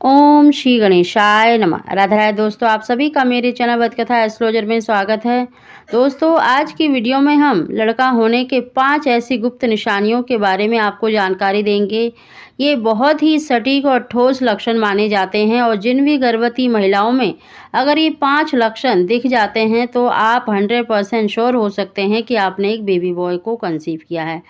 ओम श्री गणेशाय नमः। राधा राय, दोस्तों, आप सभी का मेरे चैनल बद कथा एस्ट्रोलॉजर में स्वागत है। दोस्तों, आज की वीडियो में हम लड़का होने के पाँच ऐसी गुप्त निशानियों के बारे में आपको जानकारी देंगे। ये बहुत ही सटीक और ठोस लक्षण माने जाते हैं और जिन भी गर्भवती महिलाओं में अगर ये पाँच लक्षण दिख जाते हैं तो आप हंड्रेड परसेंट श्योर हो सकते हैं कि आपने एक बेबी बॉय को कंसीव किया है।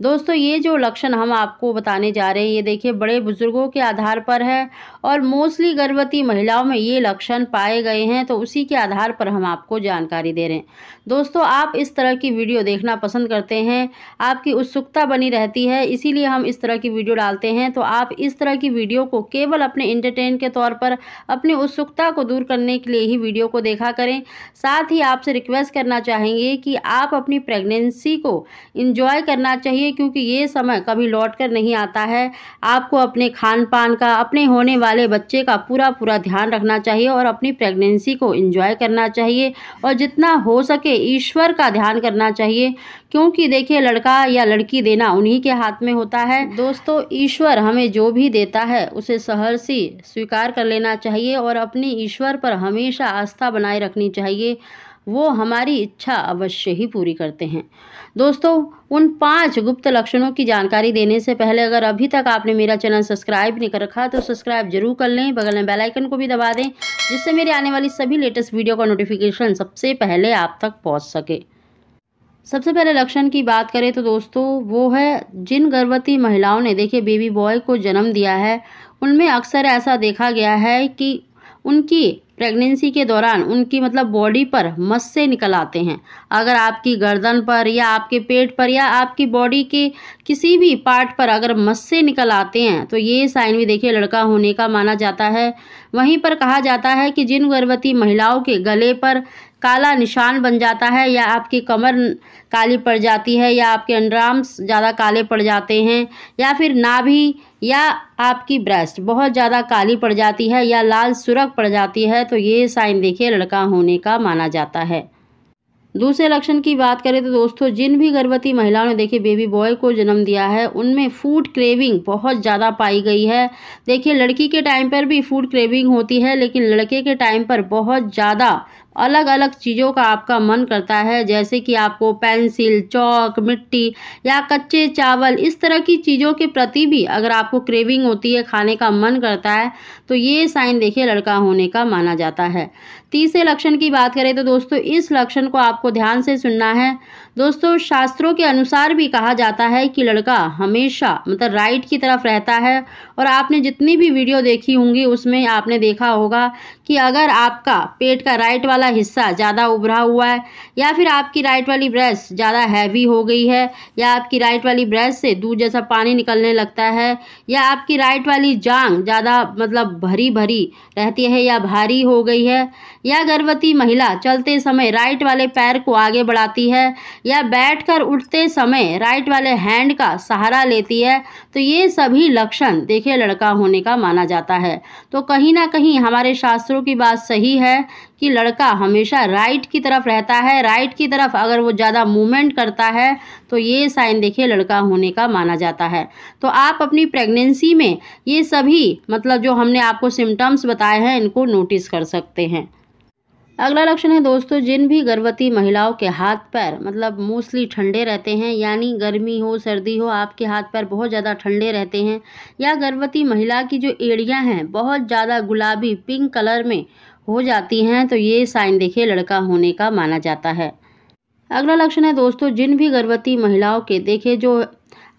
दोस्तों, ये जो लक्षण हम आपको बताने जा रहे हैं, ये देखिए, बड़े बुज़ुर्गों के आधार पर है और मोस्टली गर्भवती महिलाओं में ये लक्षण पाए गए हैं तो उसी के आधार पर हम आपको जानकारी दे रहे हैं। दोस्तों, आप इस तरह की वीडियो देखना पसंद करते हैं, आपकी उत्सुकता बनी रहती है, इसीलिए हम इस तरह की वीडियो डालते हैं तो आप इस तरह की वीडियो को केवल अपने इंटरटेन के तौर पर, अपनी उत्सुकता को दूर करने के लिए ही वीडियो को देखा करें। साथ ही आपसे रिक्वेस्ट करना चाहेंगे कि आप अपनी प्रेगनेंसी को इंजॉय करना चाहिए क्योंकि ये समय कभी लौट कर नहीं आता है। आपको अपने खान पान का, अपने होने वाले बच्चे का पूरा पूरा ध्यान रखना चाहिए और अपनी प्रेगनेंसी को इंजॉय करना चाहिए और जितना हो सके ईश्वर का ध्यान करना चाहिए। क्योंकि देखिए, लड़का या लड़की देना उन्हीं के हाथ में होता है। दोस्तों, ईश्वर हमें जो भी देता है, उसे सहर्षी स्वीकार कर लेना चाहिए और अपनी ईश्वर पर हमेशा आस्था बनाए रखनी चाहिए। वो हमारी इच्छा अवश्य ही पूरी करते हैं। दोस्तों, उन पाँच गुप्त लक्षणों की जानकारी देने से पहले अगर अभी तक आपने मेरा चैनल सब्सक्राइब नहीं कर रखा तो सब्सक्राइब ज़रूर कर लें। बगल में बेल आइकन को भी दबा दें, जिससे मेरे आने वाली सभी लेटेस्ट वीडियो का नोटिफिकेशन सबसे पहले आप तक पहुँच सके। सबसे पहले लक्षण की बात करें तो दोस्तों, वो है जिन गर्भवती महिलाओं ने, देखिए बेबी बॉय को जन्म दिया है, उनमें अक्सर ऐसा देखा गया है कि उनकी प्रेगनेंसी के दौरान उनकी मतलब बॉडी पर मस्से निकल आते हैं। अगर आपकी गर्दन पर या आपके पेट पर या आपकी बॉडी के किसी भी पार्ट पर अगर मस्से निकल आते हैं तो ये साइन भी देखिए, लड़का होने का माना जाता है। वहीं पर कहा जाता है कि जिन गर्भवती महिलाओं के गले पर काला निशान बन जाता है या आपकी कमर काली पड़ जाती है या आपके अंडराम्स ज़्यादा काले पड़ जाते हैं या फिर नाभि या आपकी ब्रेस्ट बहुत ज़्यादा काली पड़ जाती है या लाल सुरख पड़ जाती है तो ये साइन देखिए, लड़का होने का माना जाता है। दूसरे लक्षण की बात करें तो दोस्तों, जिन भी गर्भवती महिलाओं ने देखिए बेबी बॉय को जन्म दिया है, उनमें फ़ूड क्रेविंग बहुत ज़्यादा पाई गई है। देखिए, लड़की के टाइम पर भी फ़ूड क्रेविंग होती है, लेकिन लड़के के टाइम पर बहुत ज़्यादा अलग अलग चीज़ों का आपका मन करता है, जैसे कि आपको पेंसिल, चौक, मिट्टी या कच्चे चावल, इस तरह की चीज़ों के प्रति भी अगर आपको क्रेविंग होती है, खाने का मन करता है तो ये साइन देखिए लड़का होने का माना जाता है। तीसरे लक्षण की बात करें तो दोस्तों, इस लक्षण को आपको ध्यान से सुनना है। दोस्तों, शास्त्रों के अनुसार भी कहा जाता है कि लड़का हमेशा मतलब राइट की तरफ़ रहता है, और आपने जितनी भी वीडियो देखी होंगी, उसमें आपने देखा होगा कि अगर आपका पेट का राइट वाला हिस्सा ज़्यादा उभरा हुआ है, या फिर आपकी राइट वाली ब्रश ज़्यादा हैवी हो गई है, या आपकी राइट वाली ब्रेस्ट से दूध जैसा पानी निकलने लगता है, या आपकी राइट वाली जांग ज़्यादा मतलब भरी भरी रहती है या भारी हो गई है, या गर्भवती महिला चलते समय राइट वाले पैर को आगे बढ़ाती है, या बैठकर उठते समय राइट वाले हैंड का सहारा लेती है तो ये सभी लक्षण देखिए लड़का होने का माना जाता है। तो कहीं ना कहीं हमारे शास्त्रों की बात सही है कि लड़का हमेशा राइट की तरफ़ रहता है। राइट की तरफ़ अगर वो ज़्यादा मूवमेंट करता है तो ये साइन देखिए लड़का होने का माना जाता है। तो आप अपनी प्रेगनेंसी में ये सभी मतलब जो हमने आपको सिम्टम्स बताए हैं, इनको नोटिस कर सकते हैं। अगला लक्षण है दोस्तों, जिन भी गर्भवती महिलाओं के हाथ पैर मतलब मोस्टली ठंडे रहते हैं, यानी गर्मी हो, सर्दी हो, आपके हाथ पैर बहुत ज़्यादा ठंडे रहते हैं, या गर्भवती महिला की जो एड़ियाँ हैं, बहुत ज़्यादा गुलाबी पिंक कलर में हो जाती हैं तो ये साइन देखिए लड़का होने का माना जाता है। अगला लक्षण है दोस्तों, जिन भी गर्भवती महिलाओं के देखिए जो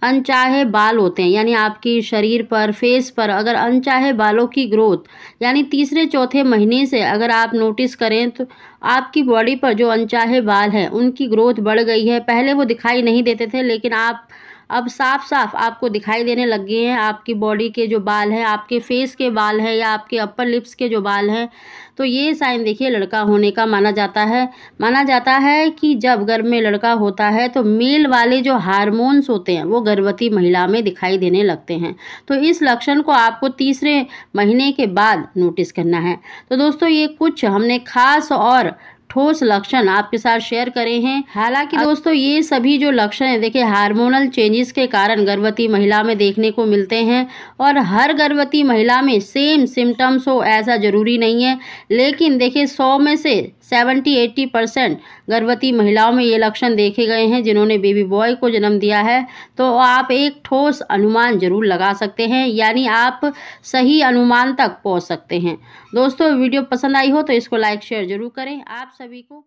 अनचाहे बाल होते हैं, यानी आपकी शरीर पर, फेस पर, अगर अनचाहे बालों की ग्रोथ, यानी तीसरे चौथे महीने से अगर आप नोटिस करें तो आपकी बॉडी पर जो अनचाहे बाल हैं, उनकी ग्रोथ बढ़ गई है। पहले वो दिखाई नहीं देते थे, लेकिन आप अब साफ़ साफ़ आपको दिखाई देने लग गए हैं। आपकी बॉडी के जो बाल हैं, आपके फेस के बाल हैं या आपके अपर लिप्स के जो बाल हैं तो ये साइन देखिए, लड़का होने का माना जाता है। माना जाता है कि जब गर्भ में लड़का होता है तो मेल वाले जो हार्मोन्स होते हैं, वो गर्भवती महिला में दिखाई देने लगते हैं। तो इस लक्षण को आपको तीसरे महीने के बाद नोटिस करना है। तो दोस्तों, ये कुछ हमने खास और ठोस लक्षण आपके साथ शेयर करे हैं। हालाँकि दोस्तों ये सभी जो लक्षण है देखिए हार्मोनल चेंजेस के कारण गर्भवती महिला में देखने को मिलते हैं और हर गर्भवती महिला में सेम सिम्टम्स हो ऐसा ज़रूरी नहीं है। लेकिन देखिए सौ में से सेवेंटी एट्टी परसेंट गर्भवती महिलाओं में ये लक्षण देखे गए हैं, जिन्होंने बेबी बॉय को जन्म दिया है। तो आप एक ठोस अनुमान ज़रूर लगा सकते हैं, यानी आप सही अनुमान तक पहुँच सकते हैं। दोस्तों, वीडियो पसंद आई हो तो इसको लाइक शेयर ज़रूर करें। आप सभी को